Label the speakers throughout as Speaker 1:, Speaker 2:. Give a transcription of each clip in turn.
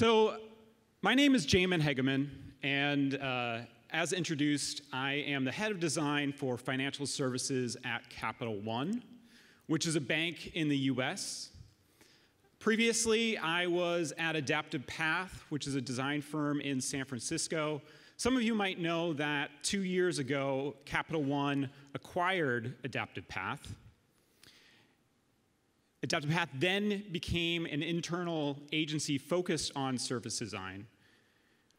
Speaker 1: So, my name is Jamin Hegeman, and uh, as introduced, I am the head of design for financial services at Capital One, which is a bank in the US. Previously, I was at Adaptive Path, which is a design firm in San Francisco. Some of you might know that two years ago, Capital One acquired Adaptive Path. Adaptive Path then became an internal agency focused on service design.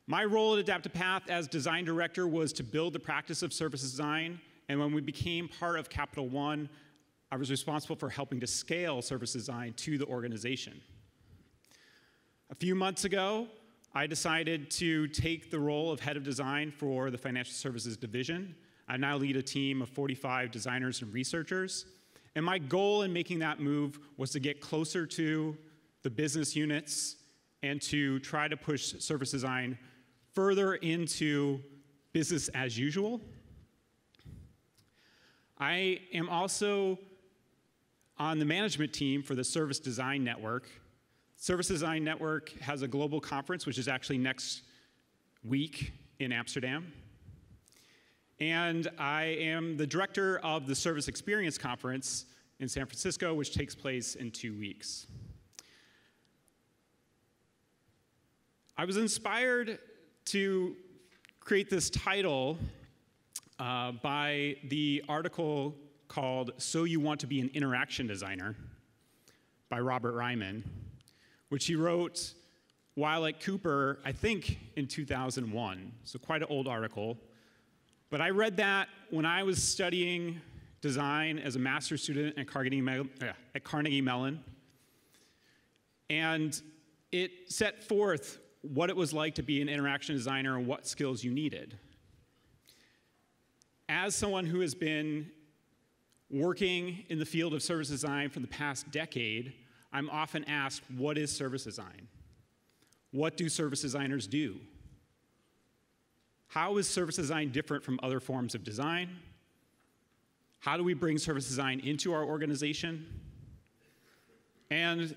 Speaker 1: My role at Adaptive Path as design director was to build the practice of service design, and when we became part of Capital One, I was responsible for helping to scale service design to the organization. A few months ago, I decided to take the role of head of design for the financial services division. I now lead a team of 45 designers and researchers. And my goal in making that move was to get closer to the business units and to try to push service design further into business as usual. I am also on the management team for the Service Design Network. Service Design Network has a global conference, which is actually next week in Amsterdam. And I am the director of the Service Experience Conference in San Francisco, which takes place in two weeks. I was inspired to create this title uh, by the article called So You Want to Be an Interaction Designer by Robert Reimann, which he wrote while at Cooper, I think in 2001. So, quite an old article. But I read that when I was studying design as a master's student at Carnegie, Mellon, at Carnegie Mellon. And it set forth what it was like to be an interaction designer and what skills you needed. As someone who has been working in the field of service design for the past decade, I'm often asked, what is service design? What do service designers do? How is service design different from other forms of design? How do we bring service design into our organization? And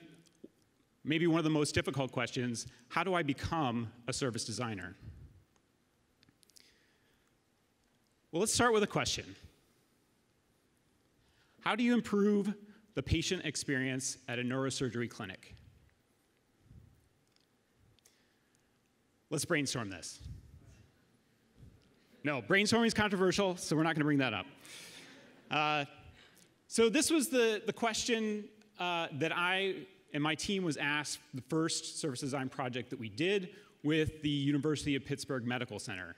Speaker 1: maybe one of the most difficult questions how do I become a service designer? Well, let's start with a question How do you improve the patient experience at a neurosurgery clinic? Let's brainstorm this. No, brainstorming is controversial, so we're not going to bring that up. Uh, so this was the, the question uh, that I and my team was asked the first service design project that we did with the University of Pittsburgh Medical Center.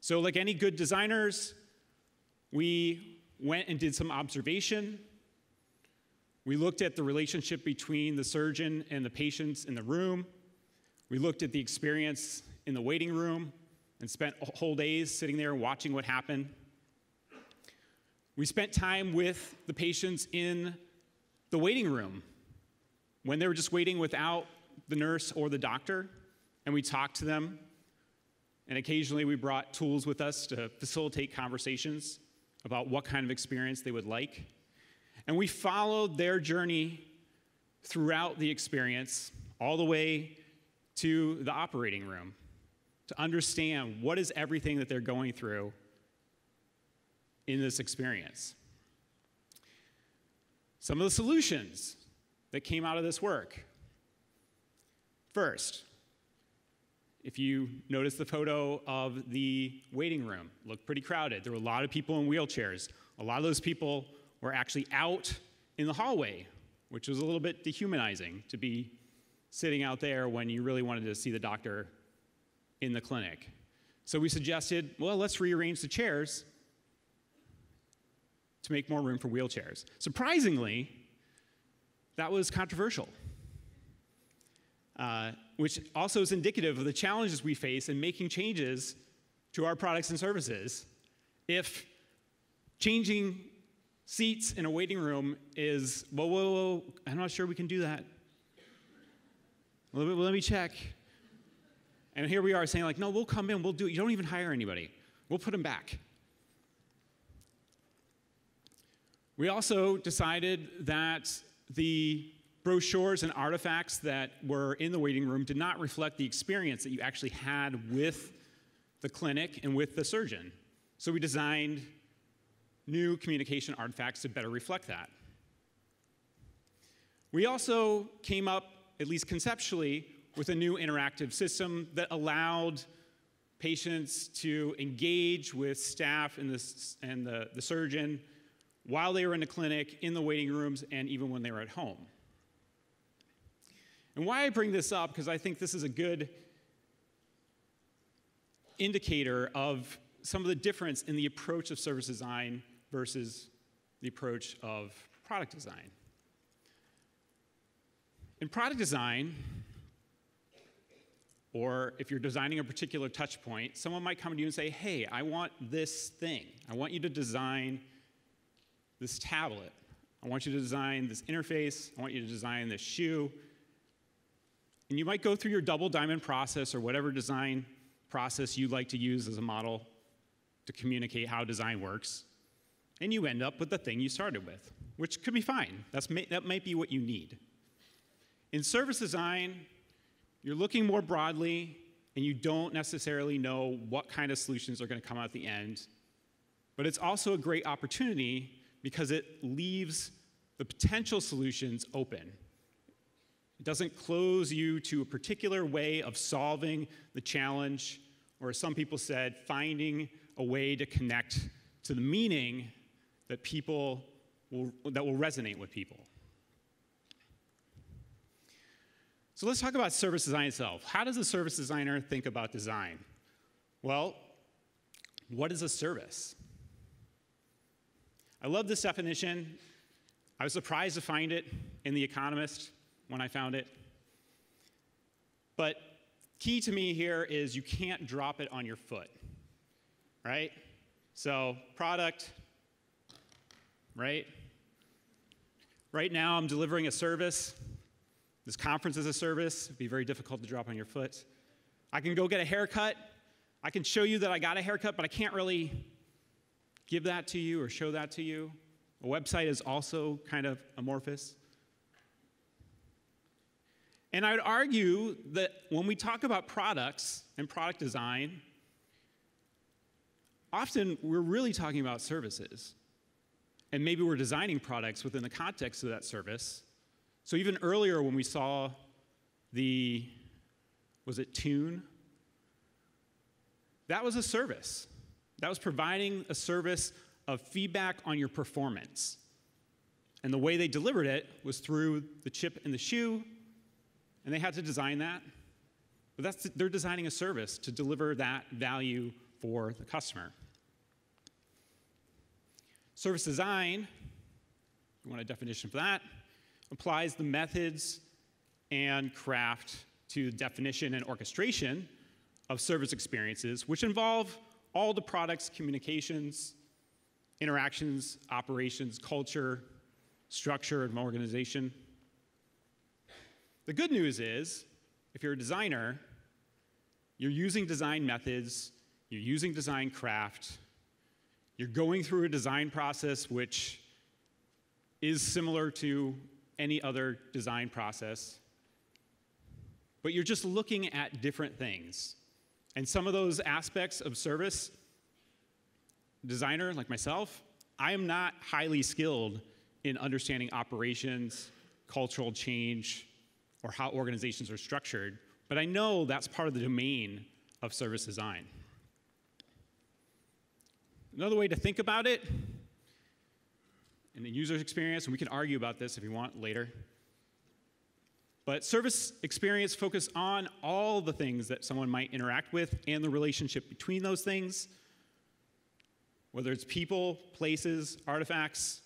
Speaker 1: So like any good designers, we went and did some observation. We looked at the relationship between the surgeon and the patients in the room. We looked at the experience in the waiting room and spent whole days sitting there watching what happened. We spent time with the patients in the waiting room when they were just waiting without the nurse or the doctor, and we talked to them. And occasionally we brought tools with us to facilitate conversations about what kind of experience they would like. And we followed their journey throughout the experience, all the way to the operating room to understand what is everything that they're going through in this experience. Some of the solutions that came out of this work. First, if you notice the photo of the waiting room, looked pretty crowded. There were a lot of people in wheelchairs. A lot of those people were actually out in the hallway, which was a little bit dehumanizing to be sitting out there when you really wanted to see the doctor in the clinic. So we suggested, well, let's rearrange the chairs to make more room for wheelchairs. Surprisingly, that was controversial, uh, which also is indicative of the challenges we face in making changes to our products and services. If changing seats in a waiting room is, whoa, whoa, whoa, I'm not sure we can do that. Well, let me check. And here we are saying, like, no, we'll come in, we'll do it. You don't even hire anybody. We'll put them back. We also decided that the brochures and artifacts that were in the waiting room did not reflect the experience that you actually had with the clinic and with the surgeon. So we designed new communication artifacts to better reflect that. We also came up, at least conceptually, with a new interactive system that allowed patients to engage with staff and, the, and the, the surgeon while they were in the clinic, in the waiting rooms, and even when they were at home. And why I bring this up, because I think this is a good indicator of some of the difference in the approach of service design versus the approach of product design. In product design, or if you're designing a particular touch point, someone might come to you and say, Hey, I want this thing. I want you to design this tablet. I want you to design this interface. I want you to design this shoe. And you might go through your double diamond process or whatever design process you like to use as a model to communicate how design works. And you end up with the thing you started with, which could be fine. That's, that might be what you need. In service design, you're looking more broadly and you don't necessarily know what kind of solutions are going to come out at the end. But it's also a great opportunity because it leaves the potential solutions open. It doesn't close you to a particular way of solving the challenge, or as some people said, finding a way to connect to the meaning that people will, that will resonate with people. So let's talk about service design itself. How does a service designer think about design? Well, what is a service? I love this definition. I was surprised to find it in The Economist when I found it. But key to me here is you can't drop it on your foot, right? So, product, right? Right now, I'm delivering a service. This conference is a service. It'd be very difficult to drop on your foot. I can go get a haircut. I can show you that I got a haircut, but I can't really give that to you or show that to you. A website is also kind of amorphous. And I would argue that when we talk about products and product design, often we're really talking about services. And maybe we're designing products within the context of that service, so even earlier when we saw the, was it Tune? That was a service. That was providing a service of feedback on your performance. And the way they delivered it was through the chip in the shoe, and they had to design that. But that's, they're designing a service to deliver that value for the customer. Service design, you want a definition for that? Applies the methods and craft to definition and orchestration of service experiences, which involve all the product's communications, interactions, operations, culture, structure, and organization. The good news is, if you're a designer, you're using design methods, you're using design craft, you're going through a design process which is similar to any other design process. But you're just looking at different things. And some of those aspects of service, designer like myself, I am not highly skilled in understanding operations, cultural change, or how organizations are structured, but I know that's part of the domain of service design. Another way to think about it and the user experience, and we can argue about this if you want later. But service experience focus on all the things that someone might interact with and the relationship between those things, whether it's people, places, artifacts,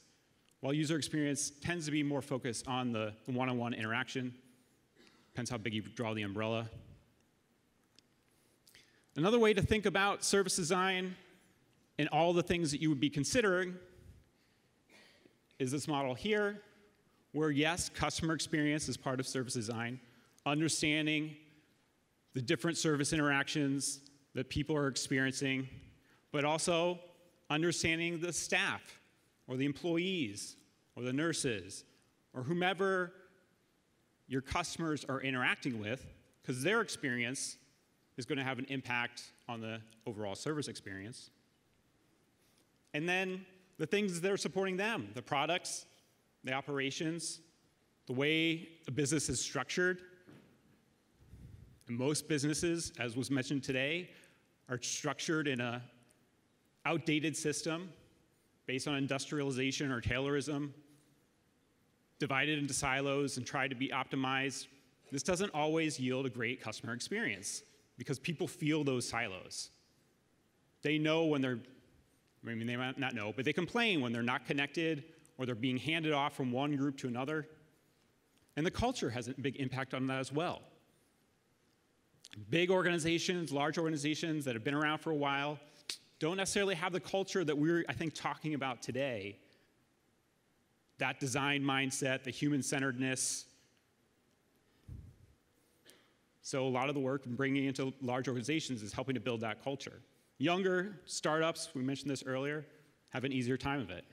Speaker 1: while user experience tends to be more focused on the one-on-one interaction. Depends how big you draw the umbrella. Another way to think about service design and all the things that you would be considering is this model here, where yes, customer experience is part of service design, understanding the different service interactions that people are experiencing, but also understanding the staff or the employees or the nurses or whomever your customers are interacting with, because their experience is going to have an impact on the overall service experience. And then the things that are supporting them the products, the operations, the way a business is structured. And most businesses, as was mentioned today, are structured in a outdated system based on industrialization or Taylorism, divided into silos and tried to be optimized. This doesn't always yield a great customer experience because people feel those silos. They know when they're, I mean, they might not know, but they complain when they're not connected or they're being handed off from one group to another. And the culture has a big impact on that as well. Big organizations, large organizations that have been around for a while, don't necessarily have the culture that we're, I think, talking about today. That design mindset, the human centeredness. So, a lot of the work in bringing into large organizations is helping to build that culture. Younger startups, we mentioned this earlier, have an easier time of it.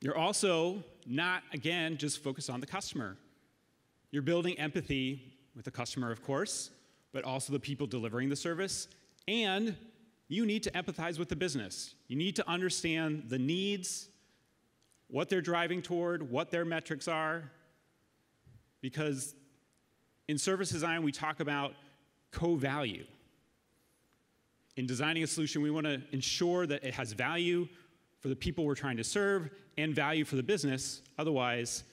Speaker 1: You're also not, again, just focused on the customer. You're building empathy with the customer, of course, but also the people delivering the service. And you need to empathize with the business. You need to understand the needs, what they're driving toward, what their metrics are. Because in service design, we talk about co value. In designing a solution, we want to ensure that it has value for the people we're trying to serve and value for the business. Otherwise,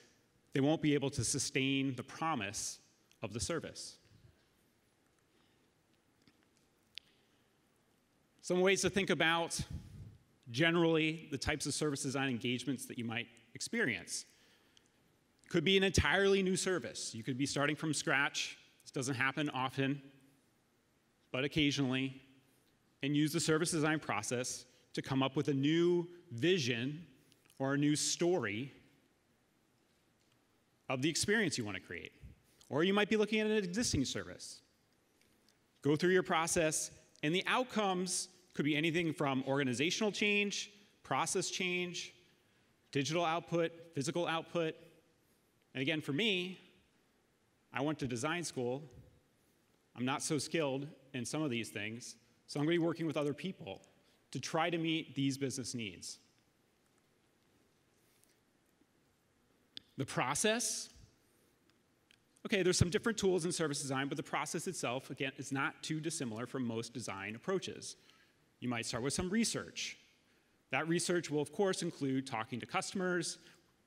Speaker 1: they won't be able to sustain the promise of the service. Some ways to think about generally the types of service design engagements that you might experience. Could be an entirely new service. You could be starting from scratch. This doesn't happen often, but occasionally, and use the service design process to come up with a new vision or a new story of the experience you want to create. Or you might be looking at an existing service. Go through your process, and the outcomes could be anything from organizational change, process change, digital output, physical output. And again, for me, I went to design school. I'm not so skilled in some of these things, so I'm going to be working with other people to try to meet these business needs. The process, okay, there's some different tools in service design, but the process itself, again, is not too dissimilar from most design approaches. You might start with some research. That research will, of course, include talking to customers,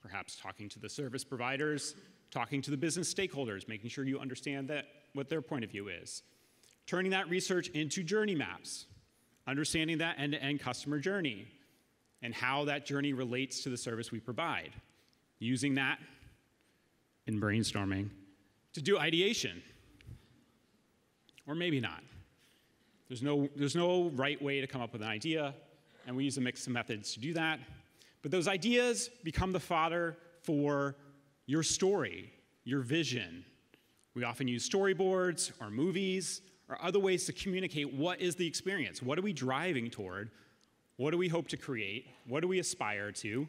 Speaker 1: perhaps talking to the service providers, talking to the business stakeholders, making sure you understand that, what their point of view is. Turning that research into journey maps, understanding that end to end customer journey and how that journey relates to the service we provide. Using that in brainstorming to do ideation. Or maybe not. There's no, there's no right way to come up with an idea, and we use a mix of methods to do that. But those ideas become the fodder for your story, your vision. We often use storyboards or movies or other ways to communicate what is the experience? What are we driving toward? What do we hope to create? What do we aspire to?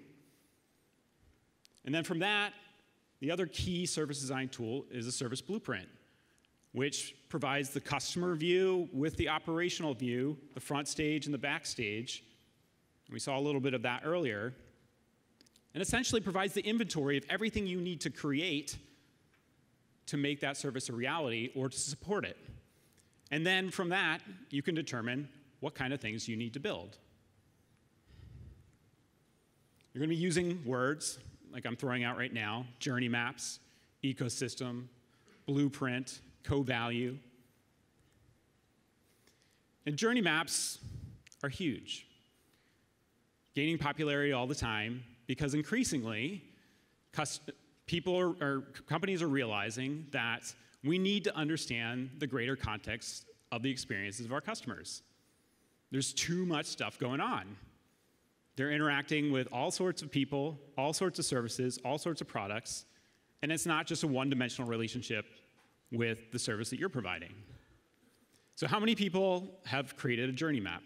Speaker 1: And then from that, the other key service design tool is a service blueprint, which provides the customer view with the operational view, the front stage and the back stage. We saw a little bit of that earlier. And essentially provides the inventory of everything you need to create to make that service a reality or to support it. And then from that, you can determine what kind of things you need to build. You're going to be using words like I'm throwing out right now journey maps, ecosystem, blueprint, co value. And journey maps are huge, gaining popularity all the time because increasingly, people or companies are realizing that we need to understand the greater context of the experiences of our customers. There's too much stuff going on. They're interacting with all sorts of people, all sorts of services, all sorts of products, and it's not just a one dimensional relationship with the service that you're providing. So, how many people have created a journey map?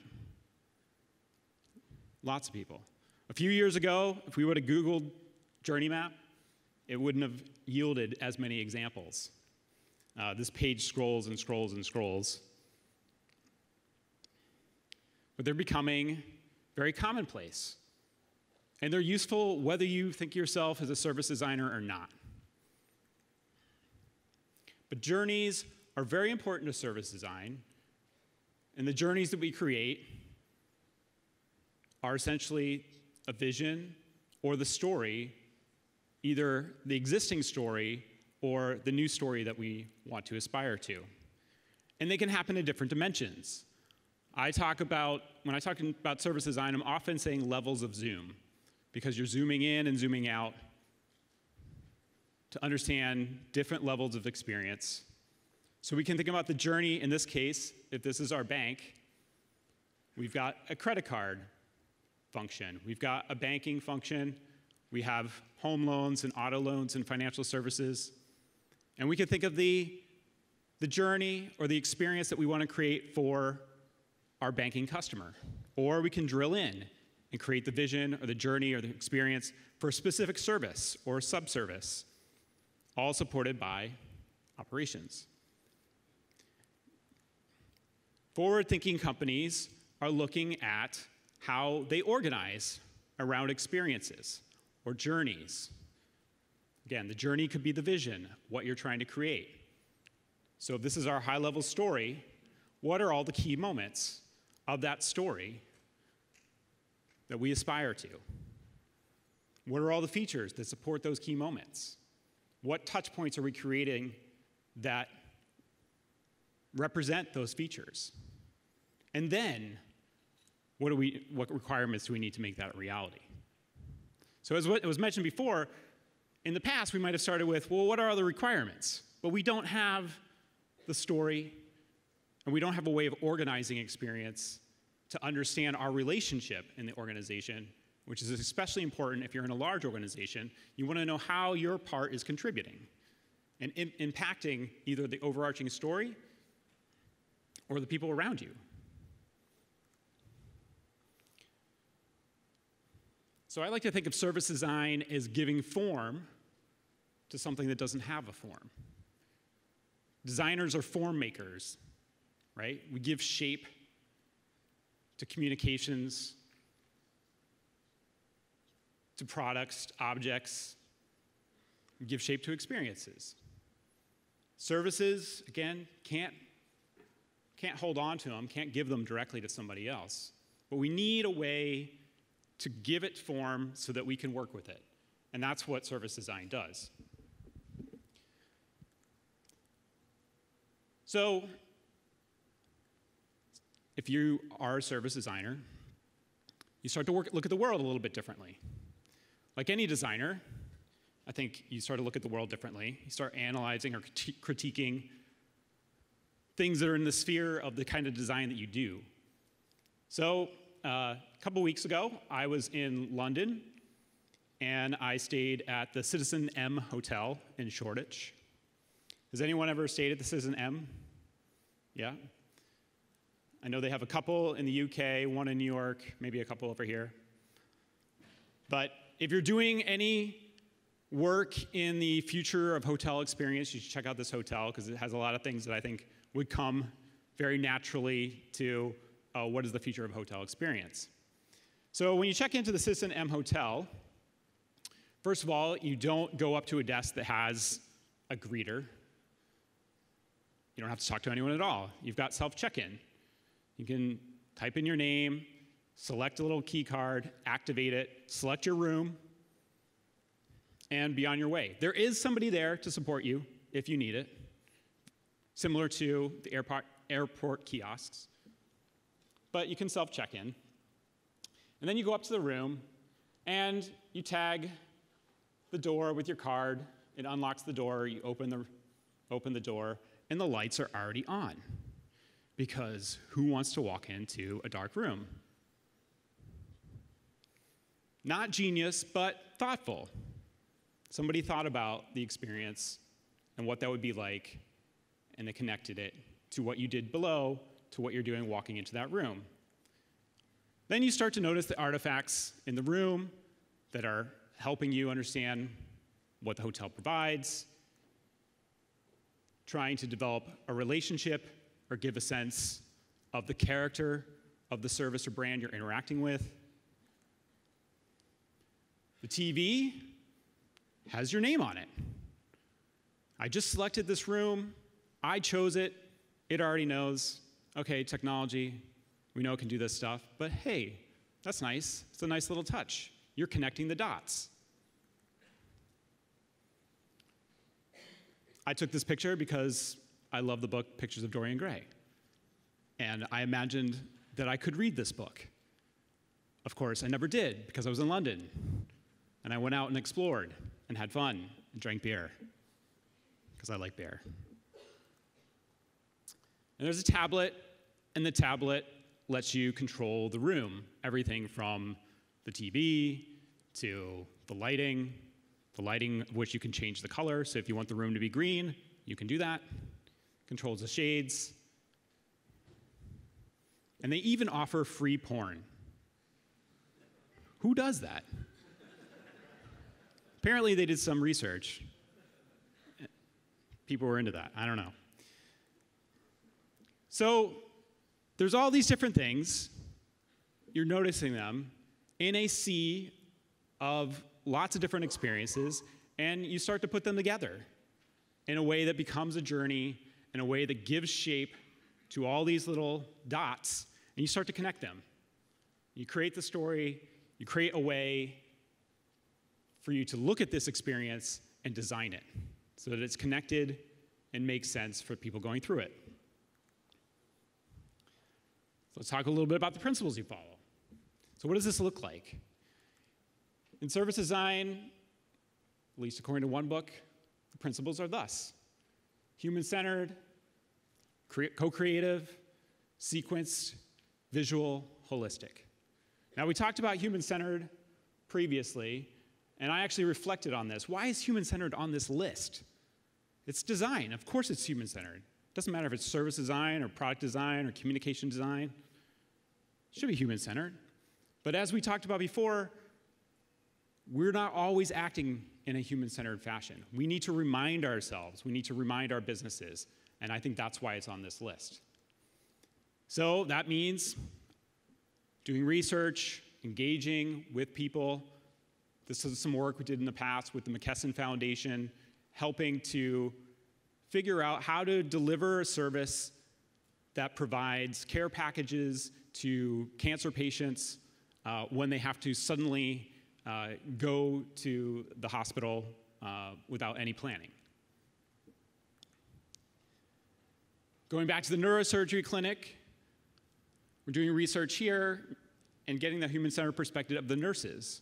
Speaker 1: Lots of people. A few years ago, if we would have Googled journey map, it wouldn't have yielded as many examples. Uh, this page scrolls and scrolls and scrolls. But they're becoming very commonplace. And they're useful whether you think yourself as a service designer or not. But journeys are very important to service design. And the journeys that we create are essentially a vision or the story, either the existing story or the new story that we want to aspire to. And they can happen in different dimensions. I talk about, when I talk about service design, I'm often saying levels of zoom because you're zooming in and zooming out to understand different levels of experience. So we can think about the journey in this case, if this is our bank, we've got a credit card function, we've got a banking function, we have home loans and auto loans and financial services. And we can think of the, the journey or the experience that we want to create for our banking customer. Or we can drill in and create the vision or the journey or the experience for a specific service or subservice, all supported by operations. Forward thinking companies are looking at how they organize around experiences or journeys. Again, the journey could be the vision, what you're trying to create. So, if this is our high level story, what are all the key moments of that story that we aspire to? What are all the features that support those key moments? What touch points are we creating that represent those features? And then, what, do we, what requirements do we need to make that a reality? So, as what was mentioned before, in the past, we might have started with, well, what are the requirements? But we don't have the story, and we don't have a way of organizing experience to understand our relationship in the organization, which is especially important if you're in a large organization. You want to know how your part is contributing and Im- impacting either the overarching story or the people around you. So I like to think of service design as giving form to something that doesn't have a form. Designers are form makers, right? We give shape to communications, to products, objects, we give shape to experiences. Services, again, can't, can't hold on to them, can't give them directly to somebody else. But we need a way to give it form so that we can work with it. And that's what service design does. So, if you are a service designer, you start to work, look at the world a little bit differently. Like any designer, I think you start to look at the world differently. You start analyzing or critiquing things that are in the sphere of the kind of design that you do. So, uh, a couple weeks ago, I was in London and I stayed at the Citizen M Hotel in Shoreditch. Has anyone ever stayed at the Citizen M? Yeah? I know they have a couple in the UK, one in New York, maybe a couple over here. But if you're doing any work in the future of hotel experience, you should check out this hotel because it has a lot of things that I think would come very naturally to uh, what is the future of hotel experience. So when you check into the Citizen M Hotel, first of all, you don't go up to a desk that has a greeter. You don't have to talk to anyone at all. You've got self check in. You can type in your name, select a little key card, activate it, select your room, and be on your way. There is somebody there to support you if you need it, similar to the airport, airport kiosks. But you can self check in. And then you go up to the room and you tag the door with your card. It unlocks the door, you open the, open the door, and the lights are already on. Because who wants to walk into a dark room? Not genius, but thoughtful. Somebody thought about the experience and what that would be like, and they connected it to what you did below, to what you're doing walking into that room. Then you start to notice the artifacts in the room that are helping you understand what the hotel provides, trying to develop a relationship or give a sense of the character of the service or brand you're interacting with. The TV has your name on it. I just selected this room, I chose it, it already knows, okay, technology, we know it can do this stuff, but hey, that's nice. It's a nice little touch. You're connecting the dots. I took this picture because I love the book Pictures of Dorian Gray. And I imagined that I could read this book. Of course, I never did because I was in London. And I went out and explored and had fun and drank beer because I like beer. And there's a tablet, and the tablet lets you control the room everything from the TV to the lighting, the lighting of which you can change the color. So if you want the room to be green, you can do that. Controls the shades. And they even offer free porn. Who does that? Apparently, they did some research. People were into that. I don't know. So, there's all these different things. You're noticing them in a sea of lots of different experiences, and you start to put them together in a way that becomes a journey, in a way that gives shape to all these little dots, and you start to connect them. You create the story, you create a way for you to look at this experience and design it so that it's connected and makes sense for people going through it. So let's talk a little bit about the principles you follow. So, what does this look like? In service design, at least according to one book, the principles are thus human centered, co creative, sequenced, visual, holistic. Now, we talked about human centered previously, and I actually reflected on this. Why is human centered on this list? It's design. Of course, it's human centered. It Doesn't matter if it's service design or product design or communication design, it should be human centered. But as we talked about before, we're not always acting in a human centered fashion. We need to remind ourselves, we need to remind our businesses, and I think that's why it's on this list. So that means doing research, engaging with people, this is some work we did in the past with the McKesson Foundation, helping to figure out how to deliver a service that provides care packages to cancer patients uh, when they have to suddenly uh, go to the hospital uh, without any planning. Going back to the neurosurgery clinic, we're doing research here and getting the human centered perspective of the nurses.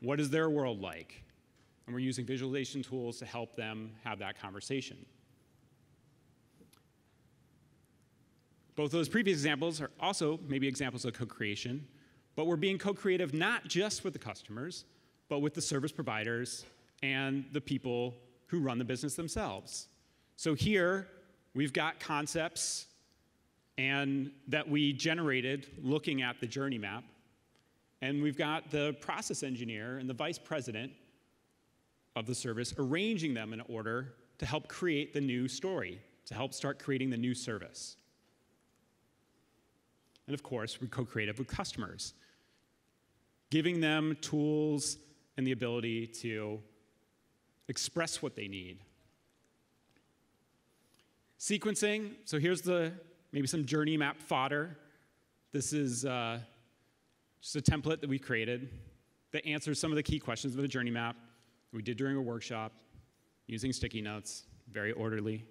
Speaker 1: What is their world like? And we're using visualization tools to help them have that conversation. Both those previous examples are also maybe examples of co creation, but we're being co creative not just with the customers, but with the service providers and the people who run the business themselves. So here, we've got concepts and that we generated looking at the journey map and we've got the process engineer and the vice president of the service arranging them in order to help create the new story, to help start creating the new service. And of course, we co creative with customers, giving them tools and the ability to express what they need. Sequencing, so here's the maybe some journey map fodder. This is uh, just a template that we created that answers some of the key questions of the journey map we did during a workshop using sticky notes, very orderly.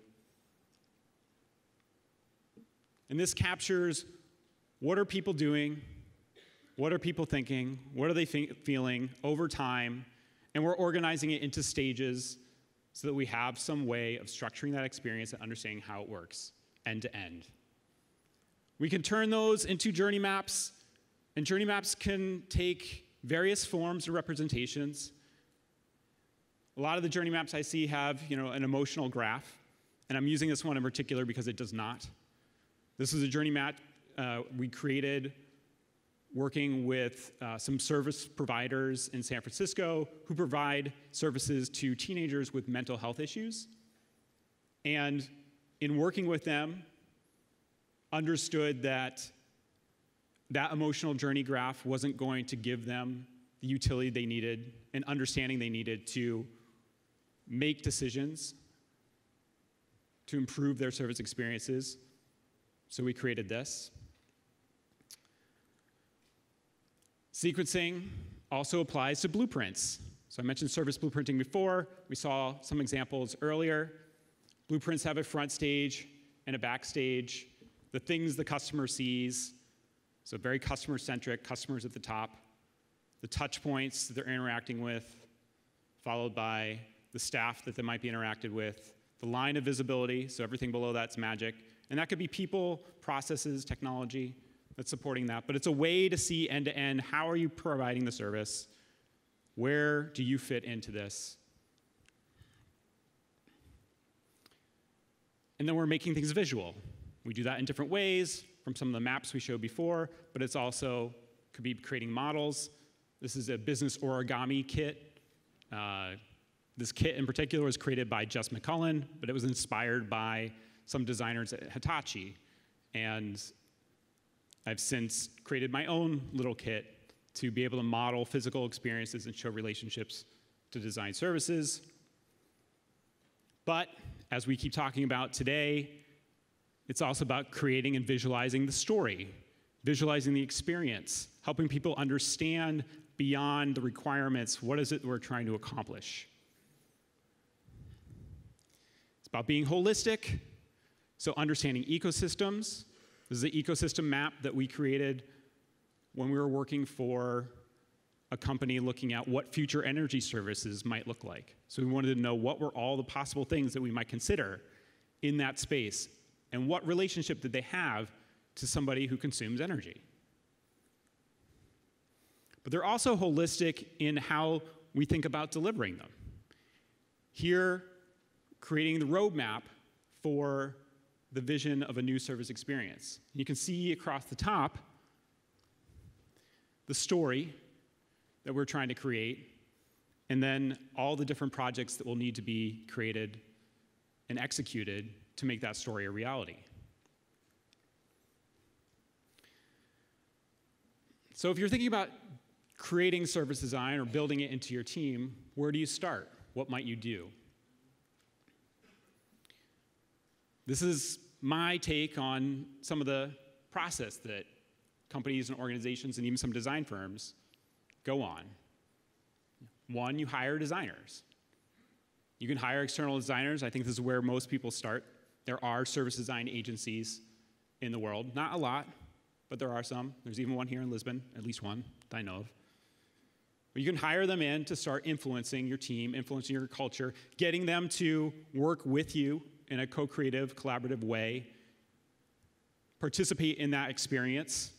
Speaker 1: And this captures what are people doing, what are people thinking, what are they feeling over time, and we're organizing it into stages so that we have some way of structuring that experience and understanding how it works end to end. We can turn those into journey maps and journey maps can take various forms or representations. A lot of the journey maps I see have, you know, an emotional graph, and I'm using this one in particular because it does not. This is a journey map uh, we created working with uh, some service providers in San Francisco who provide services to teenagers with mental health issues. And in working with them, understood that that emotional journey graph wasn't going to give them the utility they needed and understanding they needed to make decisions to improve their service experiences. So we created this. Sequencing also applies to blueprints. So I mentioned service blueprinting before. We saw some examples earlier. Blueprints have a front stage and a back stage. The things the customer sees, so very customer centric, customers at the top. The touch points that they're interacting with, followed by the staff that they might be interacted with. The line of visibility, so everything below that's magic. And that could be people, processes, technology that's supporting that. But it's a way to see end to end how are you providing the service? Where do you fit into this? And then we're making things visual. We do that in different ways from some of the maps we showed before, but it's also could be creating models. This is a business origami kit. Uh, this kit in particular was created by Jess McMullin, but it was inspired by some designers at Hitachi. And I've since created my own little kit to be able to model physical experiences and show relationships to design services. But as we keep talking about today, it's also about creating and visualizing the story, visualizing the experience, helping people understand beyond the requirements what is it we're trying to accomplish. It's about being holistic, so understanding ecosystems. This is the ecosystem map that we created when we were working for a company looking at what future energy services might look like. So we wanted to know what were all the possible things that we might consider in that space and what relationship did they have to somebody who consumes energy. But they're also holistic in how we think about delivering them. Here, creating the roadmap for the vision of a new service experience. You can see across the top the story that we're trying to create, and then all the different projects that will need to be created and executed to make that story a reality. So, if you're thinking about creating service design or building it into your team, where do you start? What might you do? This is my take on some of the process that companies and organizations and even some design firms go on. One, you hire designers. You can hire external designers. I think this is where most people start. There are service design agencies in the world. Not a lot, but there are some. There's even one here in Lisbon, at least one that I know of. But you can hire them in to start influencing your team, influencing your culture, getting them to work with you in a co creative, collaborative way, participate in that experience.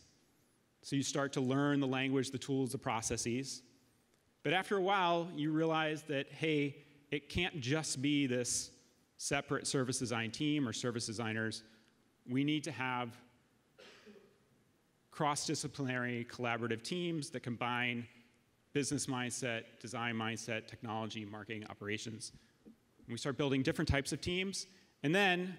Speaker 1: So you start to learn the language, the tools, the processes. But after a while, you realize that, hey, it can't just be this separate service design team or service designers. We need to have cross disciplinary collaborative teams that combine business mindset, design mindset, technology, marketing, operations. And we start building different types of teams. And then,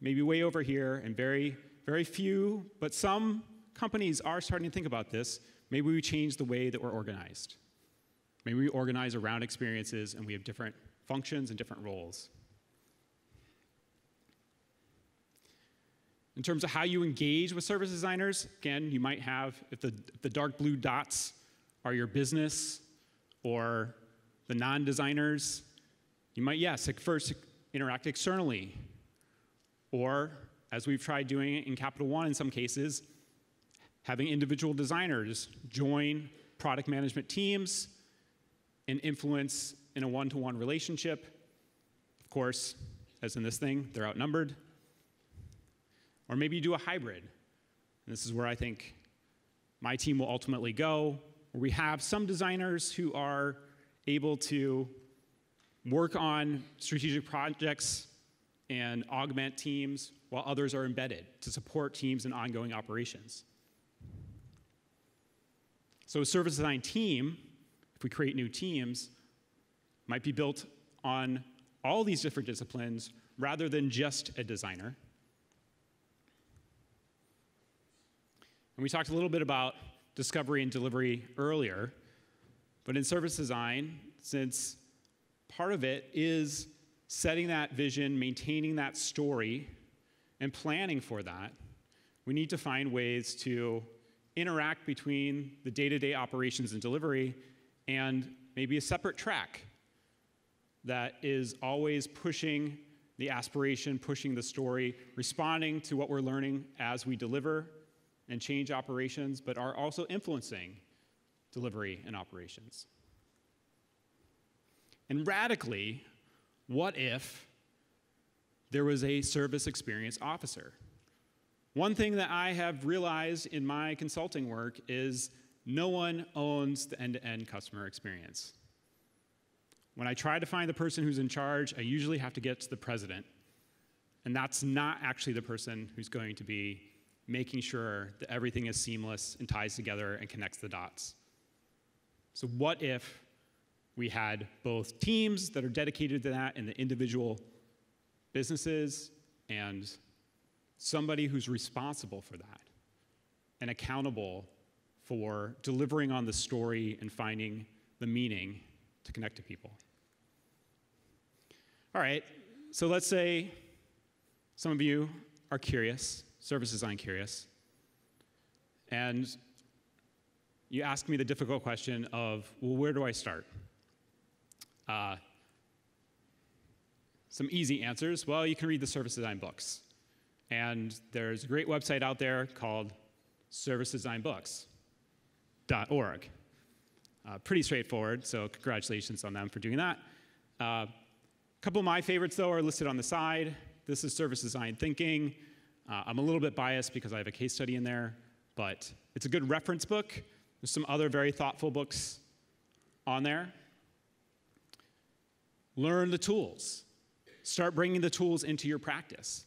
Speaker 1: maybe way over here, and very, very few, but some companies are starting to think about this. Maybe we change the way that we're organized. Maybe we organize around experiences and we have different functions and different roles. In terms of how you engage with service designers, again, you might have, if the, if the dark blue dots are your business or the non designers, you might, yes, at first interact externally. Or, as we've tried doing in Capital One in some cases, having individual designers join product management teams and influence in a one to one relationship. Of course, as in this thing, they're outnumbered. Or maybe you do a hybrid. And this is where I think my team will ultimately go, we have some designers who are able to work on strategic projects and augment teams while others are embedded to support teams in ongoing operations. So a service design team, if we create new teams, might be built on all these different disciplines rather than just a designer. And we talked a little bit about discovery and delivery earlier, but in service design, since part of it is setting that vision, maintaining that story, and planning for that, we need to find ways to interact between the day to day operations and delivery and maybe a separate track that is always pushing the aspiration, pushing the story, responding to what we're learning as we deliver and change operations, but are also influencing delivery and operations. And radically, what if there was a service experience officer? One thing that I have realized in my consulting work is no one owns the end to end customer experience. When I try to find the person who's in charge, I usually have to get to the president. And that's not actually the person who's going to be making sure that everything is seamless and ties together and connects the dots. So, what if we had both teams that are dedicated to that and the individual businesses and somebody who's responsible for that and accountable for delivering on the story and finding the meaning to connect to people. All right, so let's say some of you are curious, service design curious, and you ask me the difficult question of, well, where do I start? Uh, some easy answers. Well, you can read the service design books. And there's a great website out there called servicedesignbooks.org. Uh, pretty straightforward, so congratulations on them for doing that. Uh, a couple of my favorites, though, are listed on the side. This is Service Design Thinking. Uh, I'm a little bit biased because I have a case study in there, but it's a good reference book. There's some other very thoughtful books on there. Learn the tools. Start bringing the tools into your practice.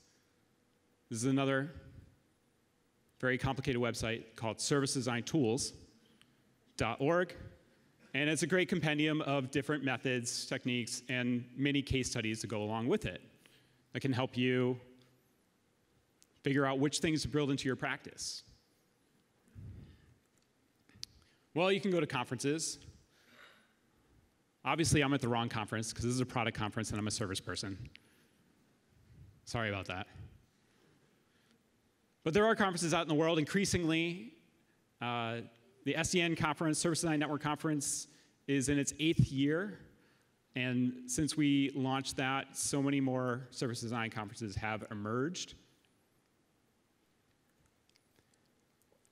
Speaker 1: This is another very complicated website called servicedesignTools.org. And it's a great compendium of different methods, techniques, and many case studies to go along with it that can help you figure out which things to build into your practice. Well, you can go to conferences. Obviously, I'm at the wrong conference because this is a product conference and I'm a service person. Sorry about that. But there are conferences out in the world. Increasingly, uh, the SDN conference, Service Design Network Conference, is in its eighth year. And since we launched that, so many more service design conferences have emerged.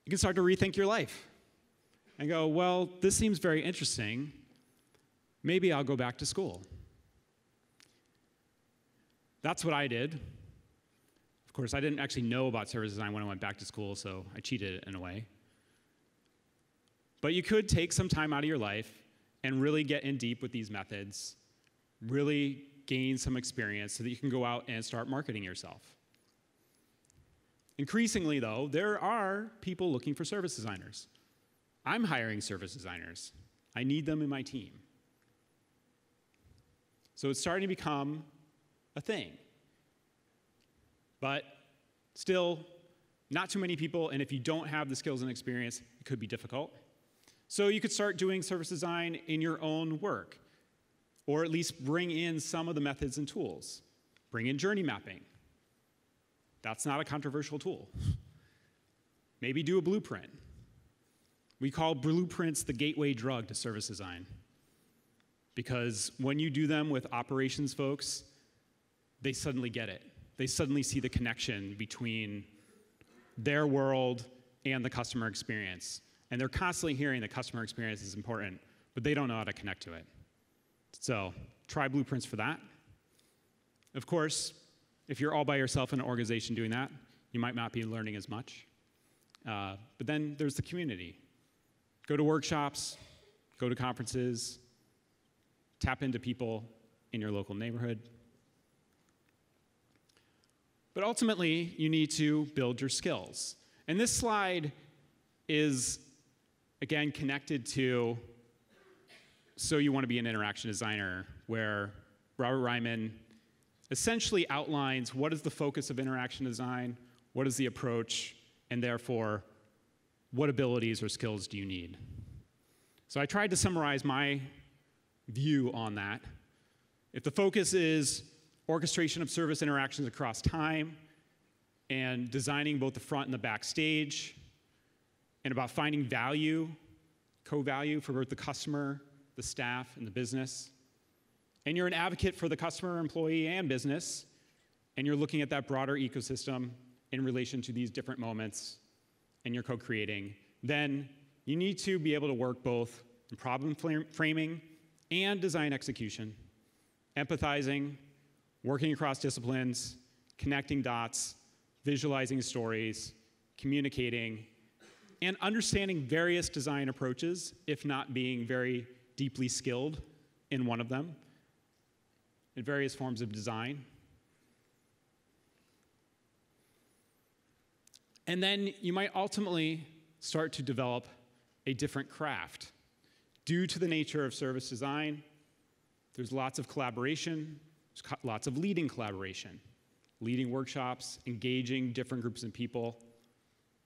Speaker 1: You can start to rethink your life and go, well, this seems very interesting. Maybe I'll go back to school. That's what I did. Of course, I didn't actually know about service design when I went back to school, so I cheated in a way. But you could take some time out of your life and really get in deep with these methods, really gain some experience so that you can go out and start marketing yourself. Increasingly, though, there are people looking for service designers. I'm hiring service designers. I need them in my team. So it's starting to become a thing. But still, not too many people, and if you don't have the skills and experience, it could be difficult. So you could start doing service design in your own work, or at least bring in some of the methods and tools. Bring in journey mapping. That's not a controversial tool. Maybe do a blueprint. We call blueprints the gateway drug to service design. Because when you do them with operations folks, they suddenly get it they suddenly see the connection between their world and the customer experience. And they're constantly hearing the customer experience is important, but they don't know how to connect to it. So try blueprints for that. Of course, if you're all by yourself in an organization doing that, you might not be learning as much. Uh, but then there's the community. Go to workshops, go to conferences, tap into people in your local neighborhood. But ultimately, you need to build your skills. And this slide is again, connected to So You Want to Be an Interaction Designer, where Robert Reimann essentially outlines what is the focus of interaction design, what is the approach, and therefore, what abilities or skills do you need? So I tried to summarize my view on that. If the focus is orchestration of service interactions across time and designing both the front and the back stage, and about finding value, co value for both the customer, the staff, and the business, and you're an advocate for the customer, employee, and business, and you're looking at that broader ecosystem in relation to these different moments, and you're co creating, then you need to be able to work both in problem framing and design execution, empathizing, working across disciplines, connecting dots, visualizing stories, communicating, and understanding various design approaches, if not being very deeply skilled in one of them, in various forms of design. And then you might ultimately start to develop a different craft. Due to the nature of service design, there's lots of collaboration, there's lots of leading collaboration, leading workshops, engaging different groups of people.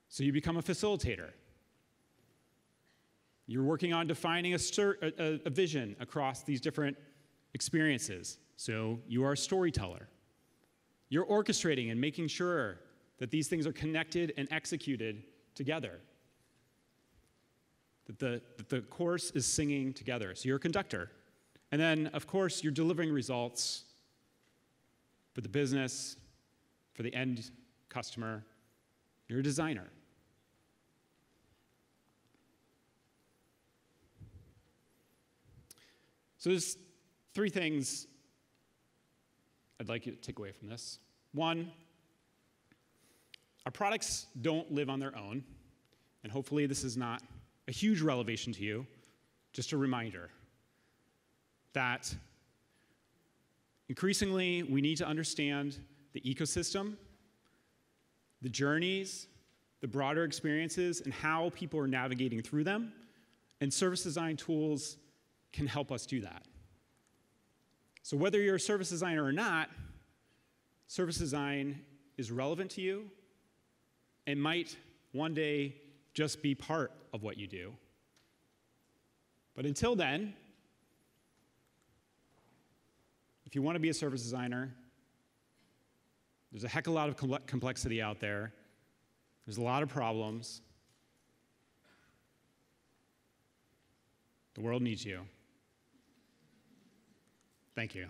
Speaker 1: So you become a facilitator. You're working on defining a, a, a vision across these different experiences. So you are a storyteller. You're orchestrating and making sure that these things are connected and executed together. That the, that the course is singing together. So you're a conductor. And then, of course, you're delivering results for the business, for the end customer. You're a designer. So there's three things I'd like you to take away from this. One, our products don't live on their own, and hopefully this is not a huge revelation to you, just a reminder that increasingly we need to understand the ecosystem, the journeys, the broader experiences, and how people are navigating through them, and service design tools can help us do that. So, whether you're a service designer or not, service design is relevant to you and might one day just be part of what you do. But until then, if you want to be a service designer, there's a heck of a lot of complexity out there. There's a lot of problems. The world needs you. Thank you.